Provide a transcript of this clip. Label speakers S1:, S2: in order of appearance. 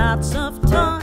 S1: lots of time.